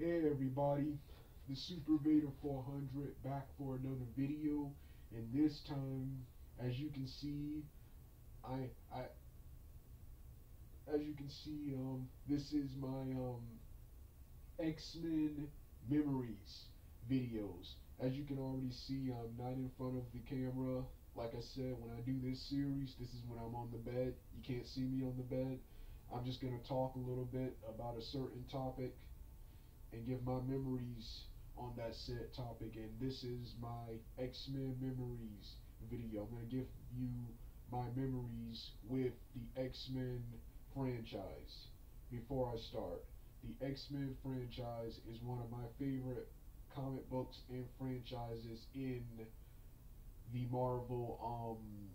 Hey everybody, the Super Vader 400 back for another video, and this time, as you can see, I I as you can see, um, this is my um X-Men memories videos. As you can already see, I'm not in front of the camera. Like I said, when I do this series, this is when I'm on the bed. You can't see me on the bed. I'm just going to talk a little bit about a certain topic and give my memories on that said topic. And this is my X-Men memories video. I'm going to give you my memories with the X-Men franchise. Before I start, the X-Men franchise is one of my favorite comic books and franchises in the Marvel um,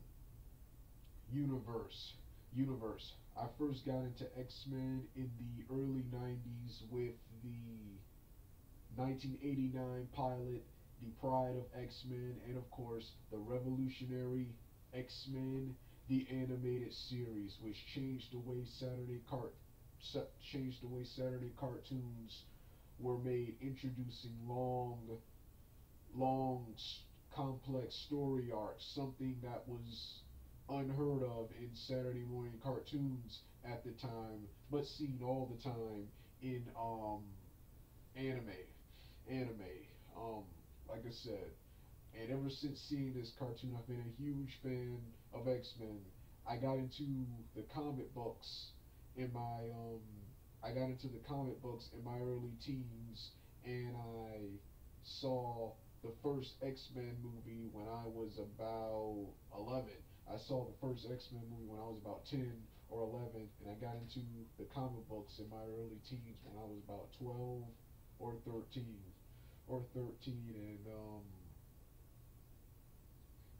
universe. Universe. I first got into X-Men in the early 90s with the 1989 pilot, The Pryde of X-Men, and of course, the revolutionary X-Men, the animated series, which changed the way Saturday cart changed the way Saturday cartoons were made, introducing long, long, complex story arcs, something that was unheard of in Saturday morning cartoons at the time, but seen all the time in um, anime. Anime. Um, like I said, and ever since seeing this cartoon, I've been a huge fan of X Men. I got into the comic books in my um, I got into the comic books in my early teens, and I saw the first X Men movie when I was about 11. I saw the first X Men movie when I was about 10 or 11, and I got into the comic books in my early teens when I was about 12 or 13 or 13, and um,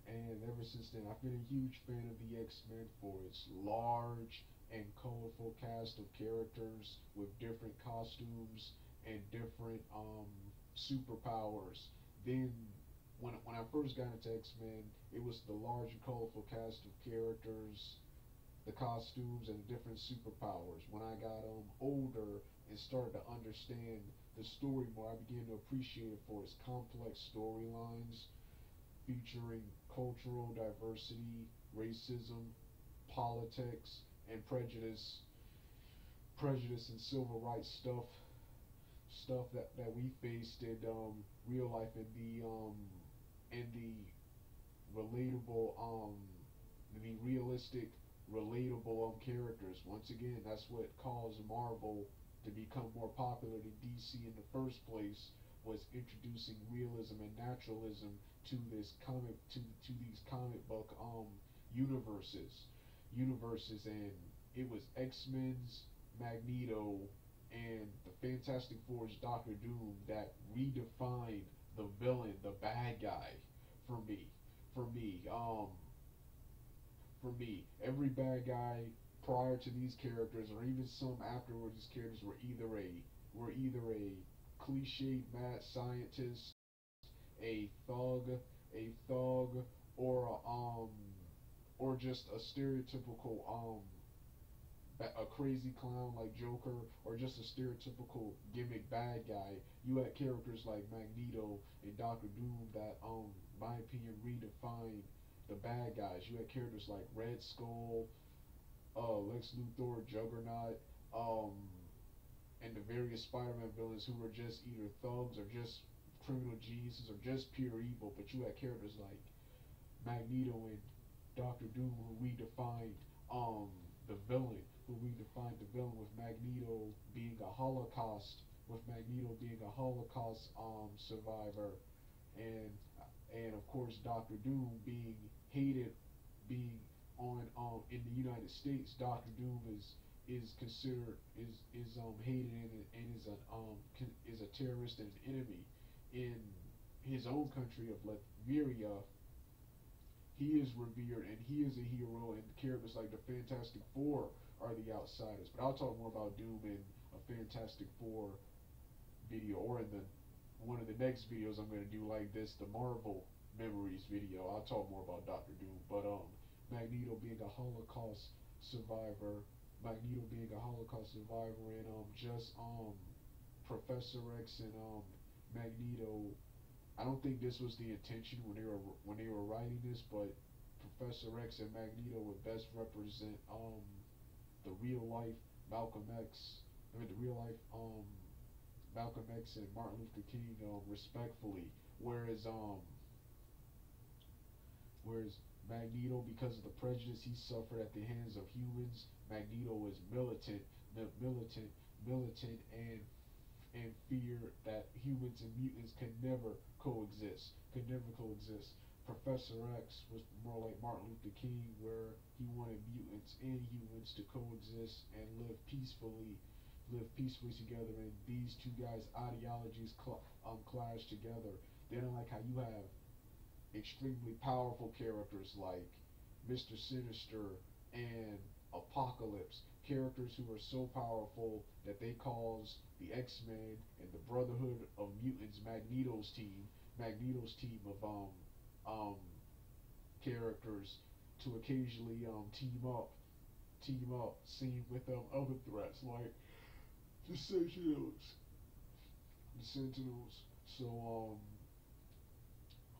and ever since then, I've been a huge fan of the X Men for its large and colorful cast of characters with different costumes and different um, superpowers. Then, when when I first got into X Men, it was the large and colorful cast of characters, the costumes, and different superpowers. When I got um older and started to understand the story more, I began to appreciate it for its complex storylines featuring cultural diversity, racism, politics, and prejudice, prejudice and civil rights stuff, stuff that, that we faced in um, real life in the um, the relatable um, the realistic relatable um, characters. Once again, that's what caused Marvel to become more popular than DC in the first place was introducing realism and naturalism to this comic to to these comic book um universes universes, and it was X Men's Magneto and the Fantastic Four's Doctor Doom that redefined the villain, the bad guy, for me. For me, um, for me, every bad guy prior to these characters, or even some afterwards, these characters were either a were either a cliched mad scientist, a thug, a thug, or a um or just a stereotypical um a crazy clown like Joker or just a stereotypical gimmick bad guy. You had characters like Magneto and Doctor Doom that um my opinion redefined the bad guys. You had characters like Red Skull, uh Lex Luthor, Juggernaut, um and the various Spider-Man villains who were just either thugs or just criminal geniuses or just pure evil, but you had characters like Magneto and Doctor Doom who redefined um the villain, who redefined the villain with Magneto being a Holocaust, with Magneto being a Holocaust um survivor, and and of course Doctor Doom being hated, being on um in the United States, Doctor Doom is is considered is is um hated and, and is an um is a terrorist and an enemy in his own country of Latveria he is revered and he is a hero, and characters like the Fantastic Four are the outsiders. But I'll talk more about Doom in a Fantastic Four video or in the one of the next videos I'm going to do like this, the Marvel Memories video. I'll talk more about Doctor Doom. But um, Magneto being a Holocaust survivor, Magneto being a Holocaust survivor, and um, just um, Professor X and um Magneto. I don't think this was the intention when they were when they were writing this, but Professor X and Magneto would best represent um the real life Malcolm X. I mean the real life um Malcolm X and Martin Luther King um respectfully, whereas um whereas Magneto, because of the prejudice he suffered at the hands of humans, Magneto was militant, militant, militant, and and fear that humans and mutants can never coexist, can never coexist. Professor X was more like Martin Luther King, where he wanted mutants and humans to coexist and live peacefully, live peacefully together. And these two guys' ideologies cl- um, clash together. They don't like how you have extremely powerful characters like Mr. Sinister and Apocalypse, characters who are so powerful that they cause the X-Men and the Brotherhood of Mutants, Magneto's team, Magneto's team of um um characters to occasionally um team up, team up, seen with um other threats like the Sentinels, the Sentinels. So um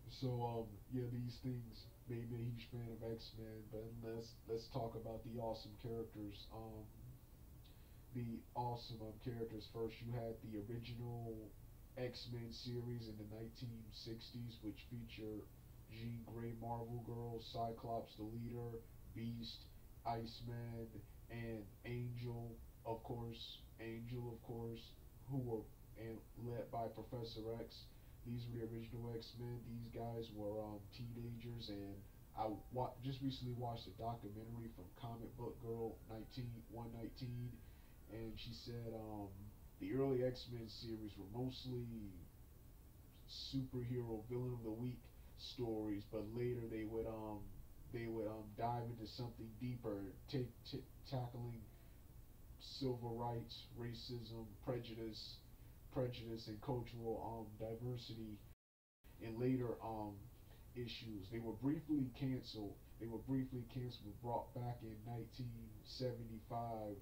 so um yeah these things made me a huge fan of X-Men, but let's let's talk about the awesome characters. Um the awesome um, characters. First, you had the original X-Men series in the 1960s, which featured Jean Grey, Marvel Girl, Cyclops, the leader, Beast, Iceman, and Angel, of course. Angel, of course, who were and led by Professor X. These were the original X-Men. These guys were um, teenagers, and I wa- just recently watched a documentary from Comic Book Girl 19 119 and she said um, the early X Men series were mostly superhero villain of the week stories, but later they would um they would um dive into something deeper, take t- tackling civil rights, racism, prejudice, prejudice, and cultural um diversity. In later um issues, they were briefly canceled. They were briefly canceled, brought back in 1975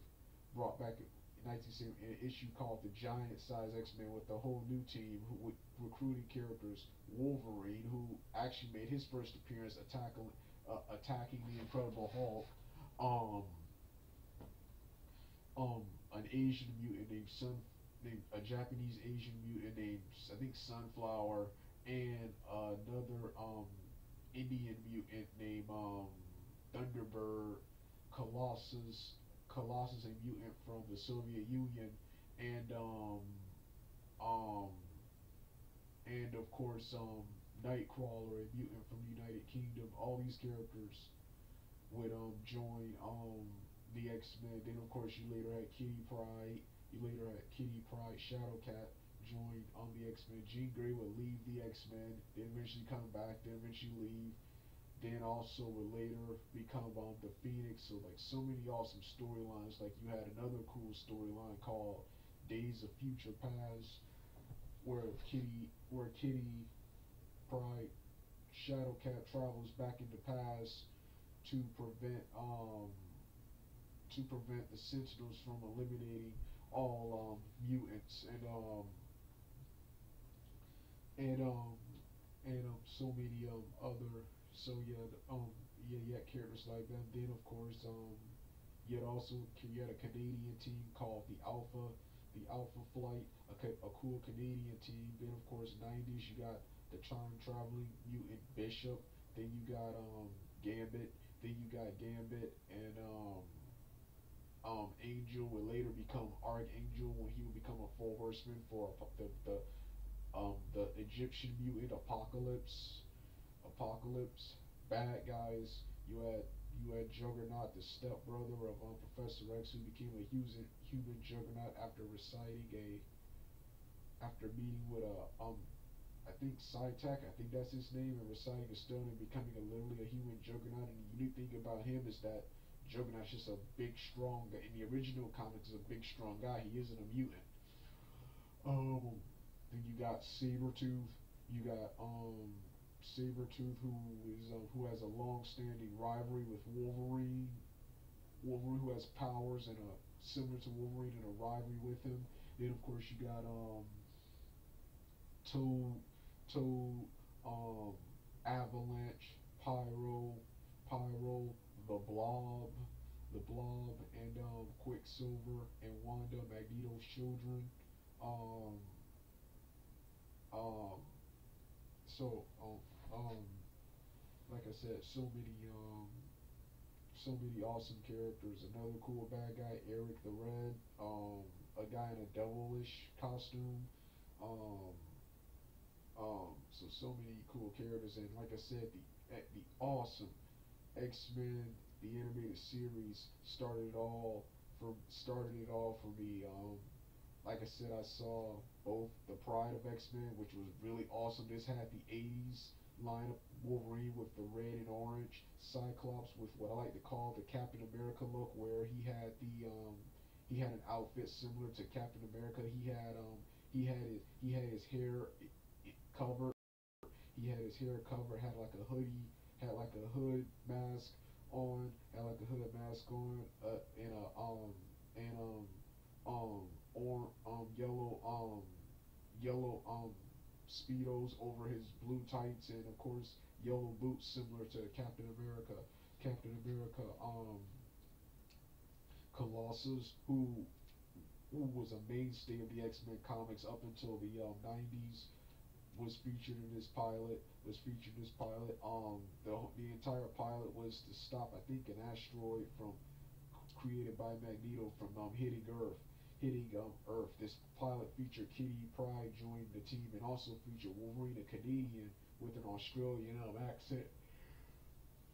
brought back in 1970 an issue called the Giant Size X-Men with a whole new team who with recruiting characters Wolverine who actually made his first appearance attacking uh, attacking the Incredible Hulk um um an Asian mutant named Sun named a Japanese Asian mutant named I think Sunflower and another um Indian mutant named um Thunderbird Colossus Colossus, a mutant from the Soviet Union, and um, um, and of course um, Nightcrawler, a mutant from United Kingdom. All these characters would um join um the X Men. Then of course you later had Kitty Pryde. You later had Kitty Pryde, Shadowcat join on um, the X Men. Jean Grey would leave the X Men, then eventually come back, then eventually leave then also would later become um, the Phoenix. So like so many awesome storylines. Like you had another cool storyline called Days of Future Past, where Kitty, where Kitty Pryde, Shadowcat travels back in the past to prevent um to prevent the Sentinels from eliminating all um mutants and um and um and um so many um other so yeah, um, yeah, characters like that. Then of course, um, you had also you had a Canadian team called the Alpha, the Alpha Flight, a, a cool Canadian team. Then of course, 90s you got the time traveling mutant Bishop. Then you got um Gambit. Then you got Gambit and um um Angel would later become Archangel when he would become a full horseman for the the um the Egyptian mutant Apocalypse. Apocalypse, bad guys. You had you had Juggernaut, the stepbrother of um, Professor X, who became a human human Juggernaut after reciting a after meeting with a um I think Psytek, I think that's his name, and reciting a stone and becoming a literally a human Juggernaut. And the unique thing about him is that Juggernaut's just a big, strong. In the original comics, is a big, strong guy. He isn't a mutant. Um, then you got Sabretooth. You got um Sabretooth, who is uh, who has a long-standing rivalry with Wolverine. Wolverine, who has powers and a similar to Wolverine and a rivalry with him. Then of course you got um Toad, Toad, um, Avalanche, Pyro, Pyro, the Blob, the Blob, and um, Quicksilver and Wanda, Magneto's children. Um, um, so um, um, like I said, so many um, so many awesome characters. Another cool bad guy, Eric the Red. Um, a guy in a devilish costume. Um, um, so so many cool characters, and like I said, the the awesome X Men, the animated series started it all for started it all for me. Um, like I said, I saw both the Pryde of X Men, which was really awesome. This had the '80s lineup: Wolverine with the red and orange, Cyclops with what I like to call the Captain America look, where he had the um, he had an outfit similar to Captain America. He had um, he had his, he had his hair covered. He had his hair covered, had like a hoodie, had like a hood mask on, had like a hood mask on, uh, and a um and um um or um yellow um yellow um speedos over his blue tights, and of course yellow boots similar to Captain America. Captain America um Colossus, who who was a mainstay of the X Men comics up until the uh, 90s was featured in this pilot. Was featured in this pilot. Um, the the entire pilot was to stop, I think, an asteroid from created by Magneto from um, hitting Earth. Hitting um, Earth. This pilot featured Kitty Pryde joining the team, and also featured Wolverine, a Canadian with an Australian um, accent.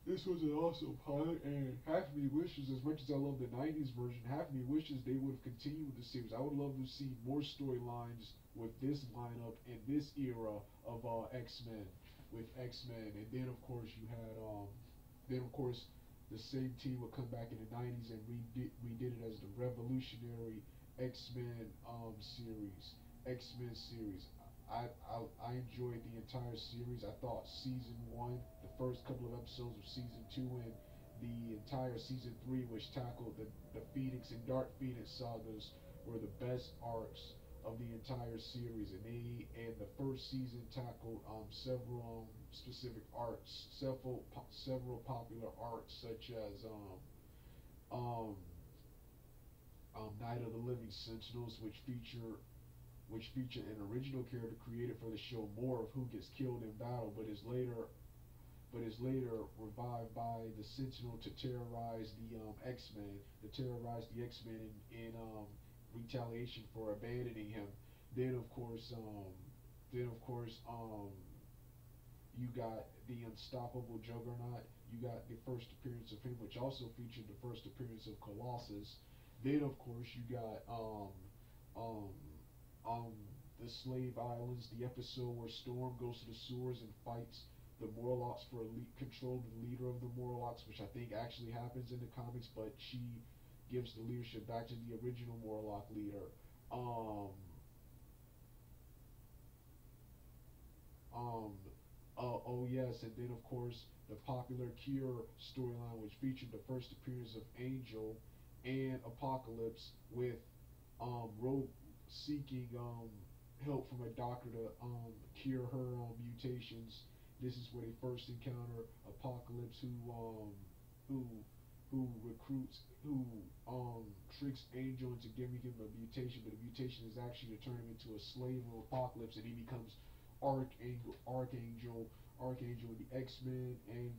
This was an awesome pilot, and half of me wishes, as much as I love the '90s version, half of me wishes they would have continued with the series. I would love to see more storylines with this lineup and this era of uh, X-Men with X-Men, and then of course you had um, then of course the same team would come back in the 90s and redid, redid it as the revolutionary X-Men um, series, X-Men series. I, I, I enjoyed the entire series. I thought season one, the first couple of episodes of season two, and the entire season three, which tackled the, the Phoenix and Dark Phoenix sagas, were the best arcs of the entire series, and they and the first season tackled um, several um, specific arts, several po- several popular arts such as um, um, um, Night of the Living Sentinels, which feature which feature an original character created for the show more of who gets killed in battle, but is later but is later revived by the Sentinel to terrorize the um, X Men, to terrorize the X Men in, in um, retaliation for abandoning him. Then of course, um, then of course, um, you got the unstoppable Juggernaut. You got the first appearance of him, which also featured the first appearance of Colossus. Then of course you got um, um, um, the Slave Islands, the episode where Storm goes to the sewers and fights the Morlocks for elite control the leader of the Morlocks, which I think actually happens in the comics, but she gives the leadership back to the original Morlock leader. Um, um, uh, oh yes, and then of course the popular Cure storyline, which featured the first appearance of Angel and Apocalypse, with um, Rogue seeking um, help from a doctor to um, cure her um, mutations. This is where they first encounter Apocalypse, who um, who who recruits, who um, tricks Angel into giving him a mutation, but the mutation is actually to turn him into a slave of Apocalypse, and he becomes Archangel, Archangel, Archangel, the X-Men, and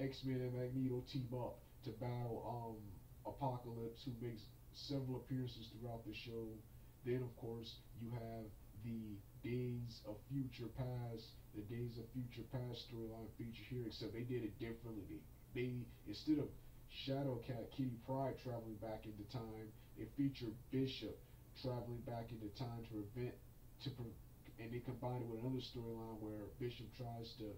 X-Men and Magneto team up to battle um, Apocalypse, who makes several appearances throughout the show. Then, of course, you have the Days of Future Past, the Days of Future Past storyline featured here, except they did it differently. They instead of Shadowcat Kitty Pryde traveling back into time. It featured Bishop traveling back into time to prevent to pre- and they combined it with another storyline where Bishop tries to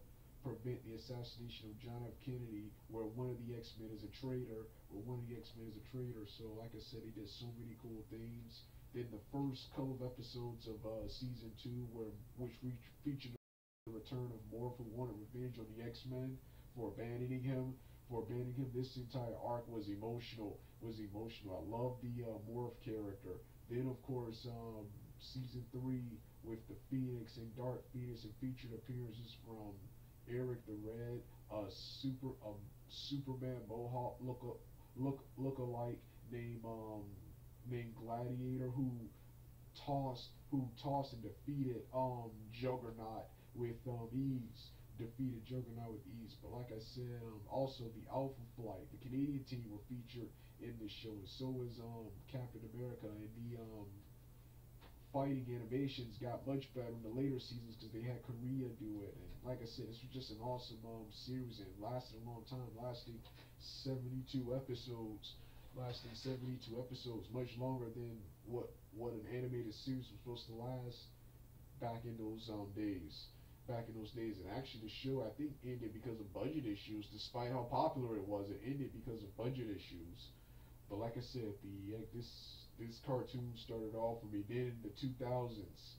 prevent the assassination of John F. Kennedy, where one of the X Men is a traitor, where one of the X Men is a traitor. So, like I said, he did so many cool things. Then the first couple of episodes of uh, season two, where which re- featured the return of Morph, who wanted revenge on the X Men for abandoning him for abandoning him. This entire arc was emotional. Was emotional. I love the uh, Morph character. Then of course, um, season three with the Phoenix and Dark Phoenix and featured appearances from Eric the Red, a super a Superman Mohawk look look look alike named um named Gladiator who tossed who tossed and defeated um Juggernaut with um ease defeated Juggernaut with ease. But like I said, um, also the Alpha Flight, the Canadian team were featured in this show, and so was um, Captain America. And the um, fighting animations got much better in the later seasons because they had Korea do it. And like I said, this was just an awesome um, series and lasted a long time, lasting 72 episodes. Lasting 72 episodes, much longer than what what an animated series was supposed to last back in those um, days back in those days. And actually, the show I think ended because of budget issues. Despite how popular it was, it ended because of budget issues. But like I said, the uh, this this cartoon started off for me. Then in the 2000s,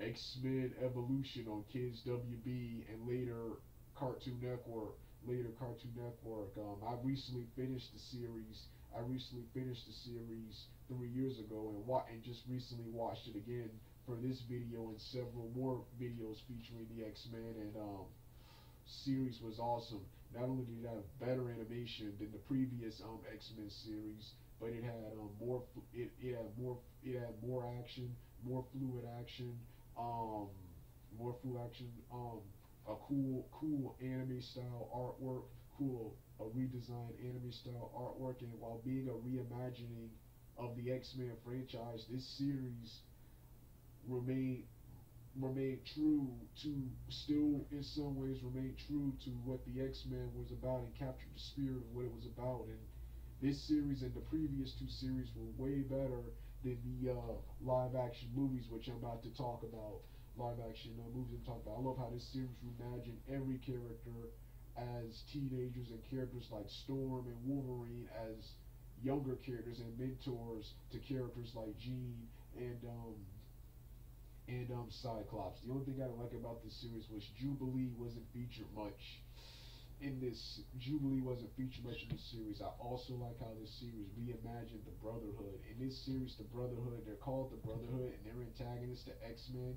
X Men Evolution on Kids WB, and later Cartoon Network. Later Cartoon Network. Um, I recently finished the series. I recently finished the series three years ago and wa- and just recently watched it again for this video and several more videos featuring the X-Men and um, series was awesome. Not only did it have better animation than the previous um, X-Men series, but it had um, more it, it had more it had more action, more fluid action, um, more fluid action, um, a cool cool anime style artwork, cool a redesigned anime style artwork, and while being a reimagining of the X-Men franchise, this series remained remain true to still in some ways remain true to what the X-Men was about and captured the spirit of what it was about and this series and the previous two series were way better than the uh, live action movies which I'm about to talk about. Live action uh, movies I'm talking about. I love how this series reimagined every character as teenagers and characters like Storm and Wolverine as younger characters and mentors to characters like Jean and um, and um, Cyclops. The only thing I like about this series was Jubilee wasn't featured much in this. Jubilee wasn't featured much in this series. I also like how this series reimagined the Brotherhood. In this series, the Brotherhood, they're called the Brotherhood, and they're antagonists to X Men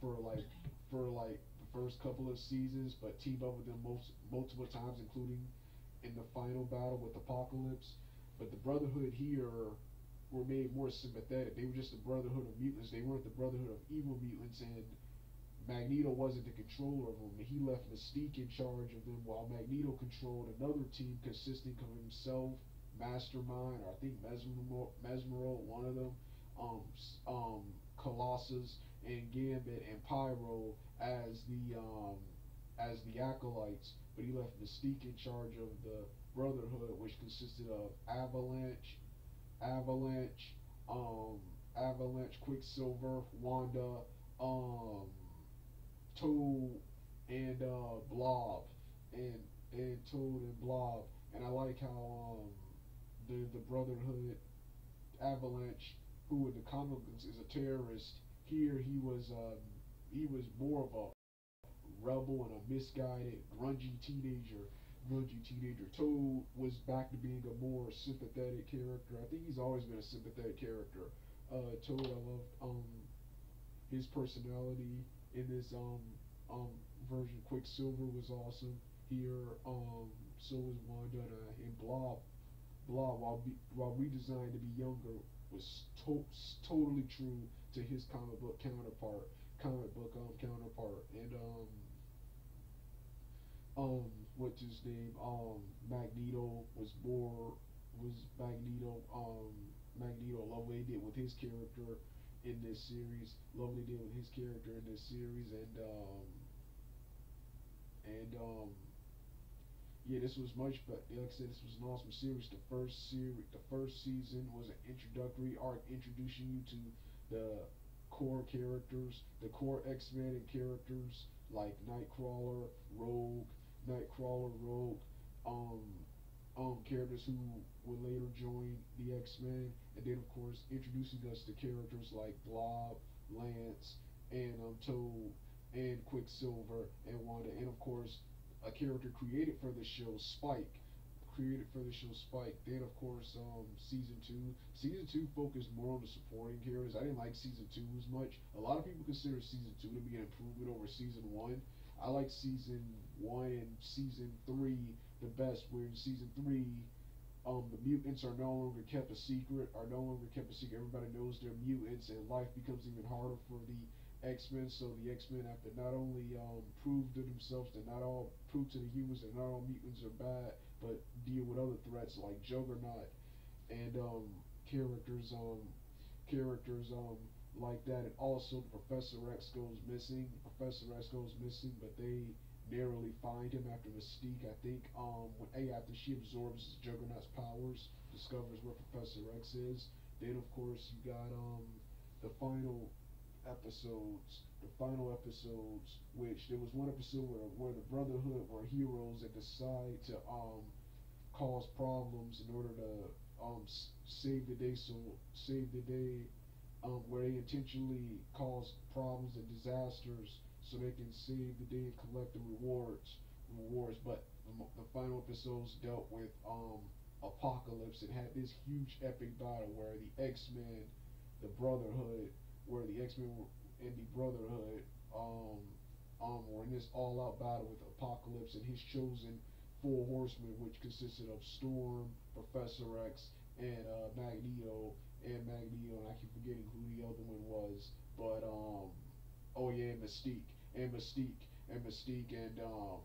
for like for like the first couple of seasons, but team up with them most multiple times, including in the final battle with Apocalypse. But the Brotherhood here were made more sympathetic. They were just the brotherhood of mutants. They weren't the brotherhood of evil mutants, and Magneto wasn't the controller of them. He left Mystique in charge of them, while Magneto controlled another team consisting of himself, Mastermind, or I think Mesmero, Mesmero one of them, um, um, Colossus, and Gambit, and Pyro as the um, as the acolytes. But he left Mystique in charge of the Brotherhood, which consisted of Avalanche, Avalanche, um, Avalanche, Quicksilver, Wanda, um, Toad, and uh, Blob, and and Toad and Blob, and I like how um, the the Brotherhood, Avalanche, who in the comics is a terrorist, here he was um, he was more of a rebel and a misguided, grungy teenager grungy teenager. Toad was back to being a more sympathetic character. I think he's always been a sympathetic character. Uh, Toad, I loved um, his personality in this um, um, version. Quicksilver was awesome here. Um, so was Wanda and, uh, and Blob. Blob, while be, while redesigned to be younger, was to- totally true to his comic book counterpart, comic book um, counterpart, and um, um, what's his name? Um, Magneto was more was Magneto. Um, Magneto. Love what he did with his character in this series. Love what he did with his character in this series, and um, and um, yeah, this was much. But like I said, this was an awesome series. The first series, the first season was an introductory arc introducing you to the core characters, the core X Men and characters like Nightcrawler, Rogue, Nightcrawler, Rogue, um, um, characters who would later join the X-Men, and then of course introducing us to characters like Blob, Lance, and um, Toad, and Quicksilver, and Wanda, and of course a character created for the show, Spike, created for the show Spike. Then of course um, season two. Season two focused more on the supporting characters. I didn't like season two as much. A lot of people consider season two to be an improvement over season one. I like season one and season three the best. Where in season three, um, the mutants are no longer kept a secret. Are no longer kept a secret. Everybody knows they're mutants, and life becomes even harder for the X Men. So the X Men have to not only um, prove to themselves that not all prove to the humans that not all mutants are bad, but deal with other threats like Juggernaut and um, characters um characters um like that. And also, Professor X goes missing. Professor X goes missing, but they narrowly find him after Mystique, I think, um, when A, after she absorbs Juggernaut's powers, discovers where Professor X is. Then, of course, you got um, the final episodes, the final episodes, which there was one episode where, where the Brotherhood were heroes that decide to um, cause problems in order to um, save the day. So save the day, um, where they intentionally cause problems and disasters so they can save the day and collect the rewards. Rewards, but the, the final episodes dealt with um, Apocalypse and had this huge epic battle where the X Men, the Brotherhood, where the X Men and the Brotherhood um, um, were in this all-out battle with Apocalypse and his chosen four horsemen, which consisted of Storm, Professor X, and uh, Magneto, and Magneto, and I keep forgetting who the other one was, but um, oh yeah, Mystique and Mystique and Mystique and um,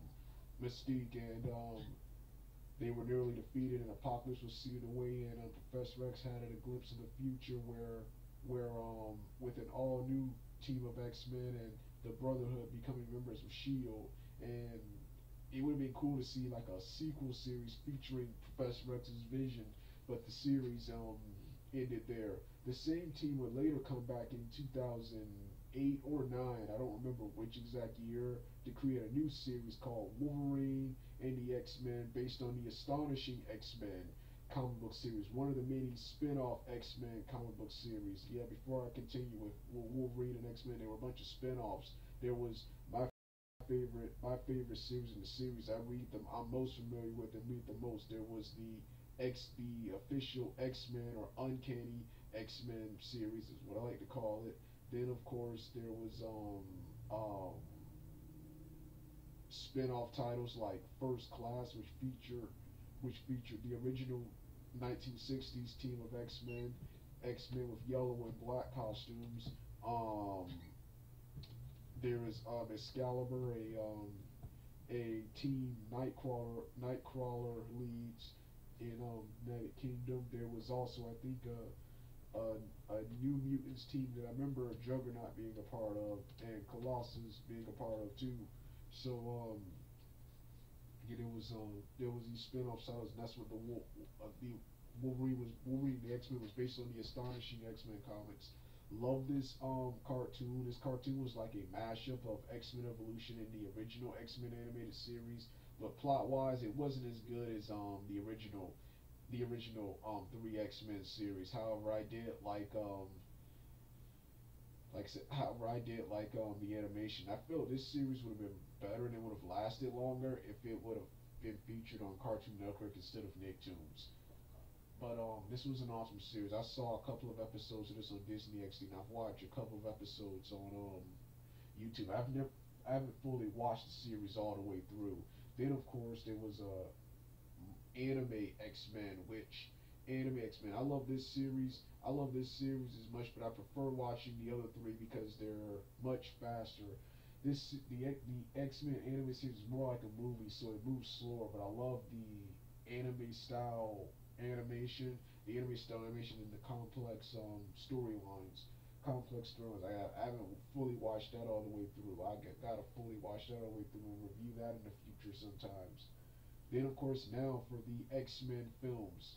Mystique and um, they were nearly defeated and Apocalypse was sealed away and uh, Professor X had a glimpse of the future where where um, with an all new team of X Men and the Brotherhood becoming members of Shield and it would have been cool to see like a sequel series featuring Professor X's vision, but the series um ended there. The same team would later come back in 2000 eight or nine, I don't remember which exact year, to create a new series called Wolverine and the X-Men based on the Astonishing X-Men comic book series, one of the many spin-off X-Men comic book series. Yeah, before I continue with Wolverine and X-Men, there were a bunch of spin-offs. There was my favorite, my favorite series in the series. I read them. I'm most familiar with and read the most. There was the X, the official X-Men or Uncanny X-Men series is what I like to call it. Then of course there was um um spin-off titles like First Class, which featured which featured the original 1960s team of X-Men, X-Men with yellow and black costumes. Um, there is um, Excalibur, a um, a team Nightcrawler Nightcrawler leads in um, United Kingdom. There was also I think uh, a, a New Mutants team that I remember Juggernaut being a part of and Colossus being a part of too. So um, yeah, there was um, there was these spin-off titles, and that's what the uh, the Wolverine was Wolverine the X Men was based on the Astonishing X Men comics. Love this um cartoon. This cartoon was like a mashup of X Men Evolution and the original X Men animated series, but plot wise, it wasn't as good as um the original the original um three X Men series. However, I did like um like however I did like um the animation. I feel this series would have been better and it would have lasted longer if it would have been featured on Cartoon Network instead of Nicktoons. But um, this was an awesome series. I saw a couple of episodes of this on Disney XD, and I've watched a couple of episodes on um YouTube. I've never, I haven't fully watched the series all the way through. Then of course there was a uh, anime X Men, which anime X Men. I love this series. I love this series as much, but I prefer watching the other three because they're much faster. This the the X Men anime series is more like a movie, so it moves slower. But I love the anime style animation, the anime style animation, and the complex um, storylines. Complex storylines. I, I haven't fully watched that all the way through. I got, gotta fully watch that all the way through and review that in the future sometimes. Then, of course, now for the X Men films.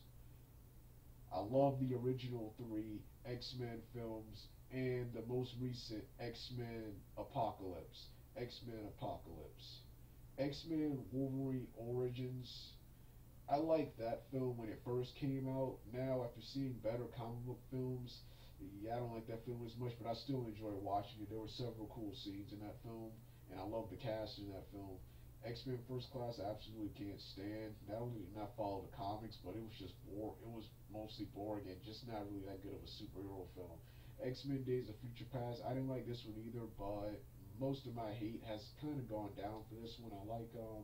I love the original three X Men films and the most recent X Men Apocalypse. X Men Apocalypse. X Men Wolverine Origins. I liked that film when it first came out. Now, after seeing better comic book films, yeah, I don't like that film as much, but I still enjoy watching it. There were several cool scenes in that film, and I love the cast in that film. X Men First Class, I absolutely can't stand. Not only did not follow the comics, but it was just bore. It was mostly boring and just not really that good of a superhero film. X Men Days of Future Past, I didn't like this one either, but most of my hate has kind of gone down for this one. I like um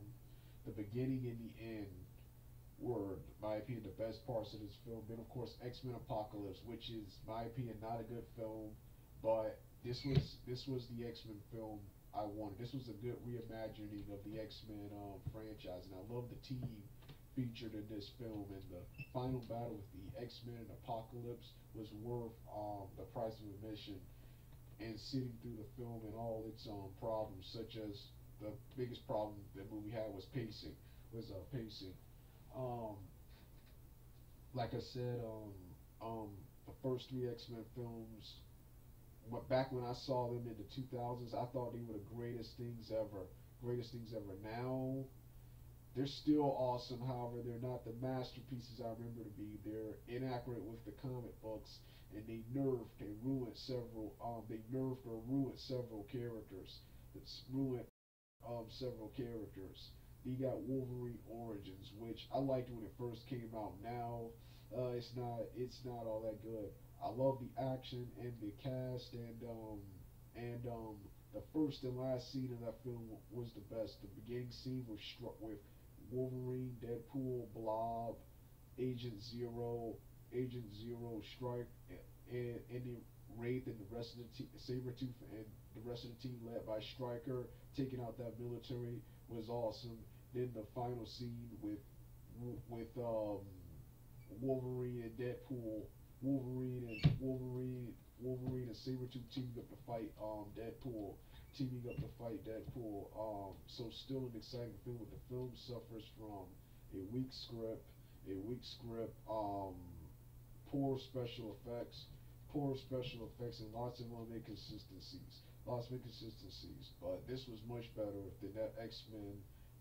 the beginning and the end were, my opinion, the best parts of this film. Then, of course, X Men Apocalypse, which is, my opinion, not a good film, but this was this was the X Men film I wanted. This was a good reimagining of the X Men um, franchise, and I love the team featured in this film. And the final battle with the X Men and Apocalypse was worth um, the price of admission. And sitting through the film and all its um, problems, such as the biggest problem the movie had was pacing. Was uh, pacing. Um, like I said, um, um, the first three X Men films back when I saw them in the 2000s, I thought they were the greatest things ever. Greatest things ever. Now, they're still awesome. However, they're not the masterpieces I remember to be. They're inaccurate with the comic books, and they nerfed and ruined several. Um, they nerfed or ruined several characters. It's ruined um several characters. You got Wolverine Origins, which I liked when it first came out. Now, uh, it's not. It's not all that good. I love the action and the cast and um and um the first and last scene of that film was the best. The beginning scene was struck with Wolverine, Deadpool, Blob, Agent Zero, Agent Zero, Strike, and, and the Wraith and the rest of the team, Sabretooth and the rest of the team led by Striker taking out that military was awesome. Then the final scene with with um, Wolverine and Deadpool. Wolverine and Wolverine Wolverine and Sabretooth teaming up to fight um Deadpool. Teaming up to fight Deadpool um so still an exciting film but the film suffers from a weak script a weak script um poor special effects poor special effects and lots of inconsistencies lots of inconsistencies but this was much better than that X-Men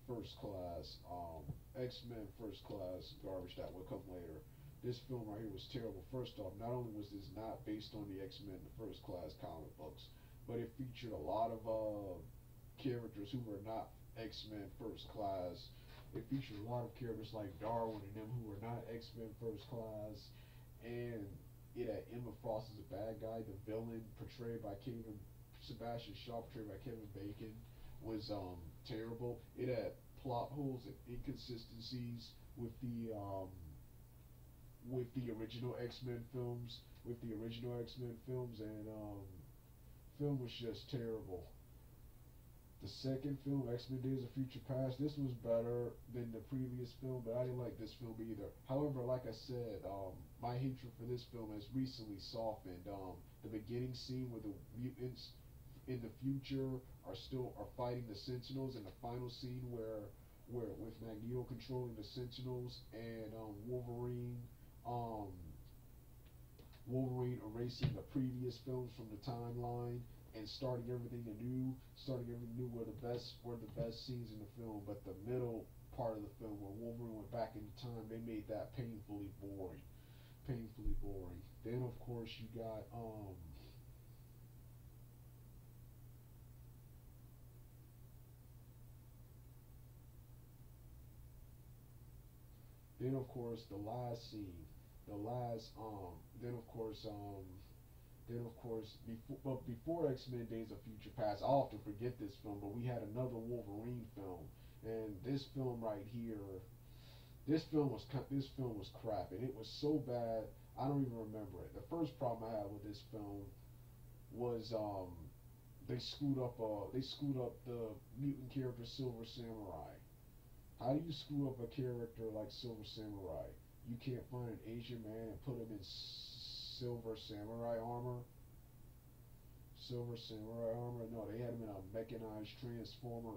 first class um X-Men first class garbage that would come later this film right here was terrible. First off, not only was this not based on the X-Men, the first class comic books, but it featured a lot of uh, characters who were not X-Men first class. It featured a lot of characters like Darwin and them who were not X-Men first class. And it had Emma Frost as a bad guy. The villain portrayed by Kevin Sebastian Shaw, portrayed by Kevin Bacon, was um, terrible. It had plot holes and inconsistencies with the um, with the original X Men films, with the original X Men films, and um, film was just terrible. The second film, X Men Days of Future Past, this was better than the previous film, but I didn't like this film either. However, like I said, um, my hatred for this film has recently softened. Um, the beginning scene where the mutants in the future are still are fighting the Sentinels, in the final scene where where with Magneto controlling the Sentinels and um, Wolverine um, Wolverine erasing the previous films from the timeline and starting everything anew. Starting everything new were the best were the best scenes in the film, but the middle part of the film where Wolverine went back into time, they made that painfully boring. Painfully boring. Then of course you got um Then of course the last scene the last um then of course um then of course before but before X Men Days of Future Past, I often forget this film, but we had another Wolverine film, and this film right here, this film was this film was crap, and it was so bad I don't even remember it. The first problem I had with this film was um they screwed up uh they screwed up the mutant character Silver Samurai. How do you screw up a character like Silver Samurai? you can't find an Asian man and put him in silver samurai armor. Silver samurai armor? No, they had him in a mechanized transformer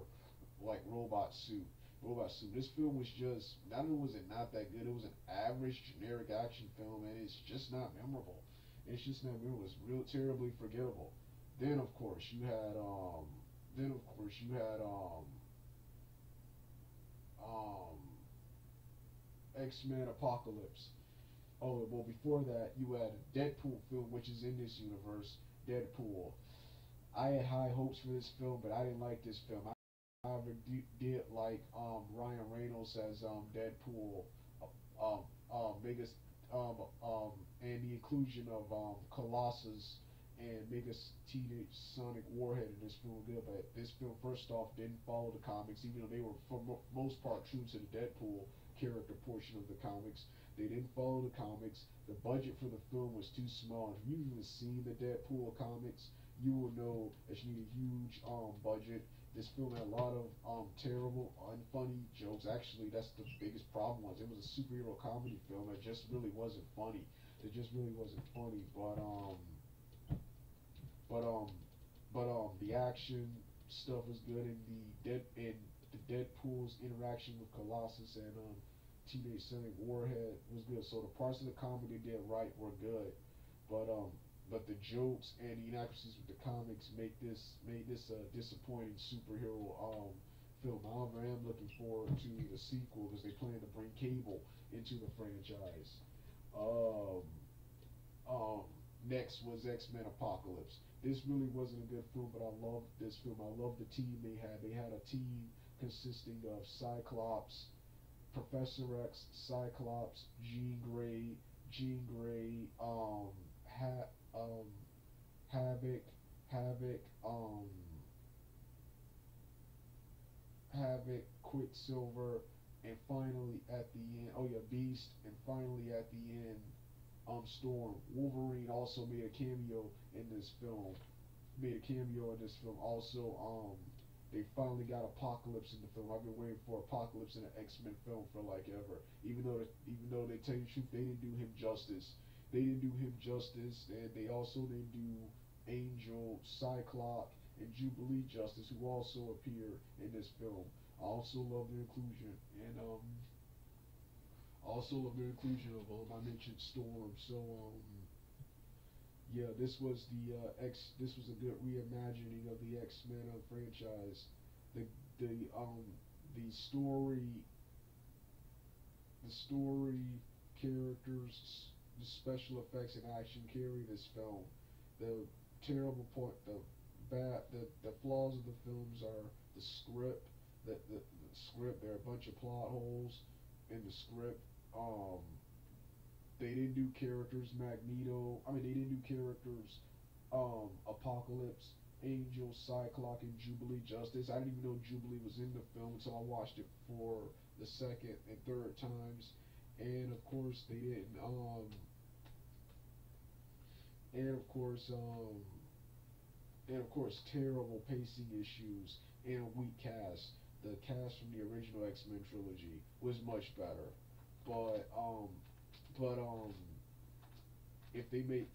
like robot suit. Robot suit. This film was just not only was it not that good, it was an average generic action film and it's just not memorable. It's just not memorable. It's real terribly forgettable. Then of course you had um then of course you had um um X Men Apocalypse. Oh, well, before that, you had a Deadpool film, which is in this universe, Deadpool. I had high hopes for this film, but I didn't like this film. I, However, did like um, Ryan Reynolds as um, Deadpool, uh, um, um, biggest um, um, and the inclusion of um, Colossus and Mega Teenage Sonic Warhead in this film good, but this film first off didn't follow the comics, even though they were for mo- most part true to the Deadpool character portion of the comics. They didn't follow the comics. The budget for the film was too small. If you've even seen the Deadpool comics, you will know that you need a huge um budget. This film had a lot of um terrible, unfunny jokes. Actually, that's the biggest problem was it was a superhero comedy film. It just really wasn't funny. It just really wasn't funny. But um but um, but um, the action stuff was good, and the dead and the Deadpool's interaction with Colossus and um, Teenage Sonic Warhead was good. So the parts of the comedy did right were good, but um, but the jokes and the inaccuracies with the comics make this made this a disappointing superhero um film. However, I am looking forward to the sequel because they plan to bring Cable into the franchise. Um, um, next was X Men Apocalypse this really wasn't a good film, but I loved this film. I loved the team they had. They had a team consisting of Cyclops, Professor X, Cyclops, Jean Grey, Jean Grey, um, ha- um, Havoc, Havoc, um, Havoc, Quicksilver, and finally at the end, oh yeah, Beast, and finally at the end, um, Storm. Wolverine also made a cameo in this film. Made a cameo in this film. Also, um, they finally got Apocalypse in the film. I've been waiting for Apocalypse in an X Men film for like ever. Even though, even though they tell you the truth, they didn't do him justice. They didn't do him justice, and they also didn't do Angel, Cyclops, and Jubilee Justice, who also appear in this film. I also love the inclusion, and um, also the inclusion of um, I mentioned Storm. So um, yeah, this was the uh, X. This was a good reimagining of the X Men uh, franchise. The the um the story, the story, characters, the special effects and action carry this film. The terrible point, the bad, the, the flaws of the films are the script. The, the, the script, there are a bunch of plot holes in the script um, they didn't do characters Magneto. I mean, they didn't do characters um, Apocalypse, Angel, Cyclops, and Jubilee Justice. I didn't even know Jubilee was in the film until I watched it for the second and third times. And of course, they didn't. Um, and of course, um, and of course, terrible pacing issues and weak cast. The cast from the original X Men trilogy was much better. But um, but um, if they make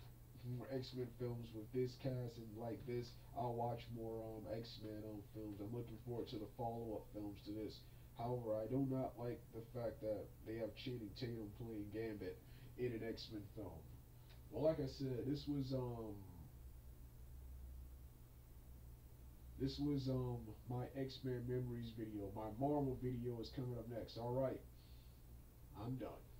more X Men films with this cast and like this, I'll watch more um X Men um films. I'm looking forward to the follow up films to this. However, I do not like the fact that they have Channing Tatum playing Gambit in an X Men film. Well, like I said, this was um this was um my X Men memories video. My Marvel video is coming up next. All right. I'm done.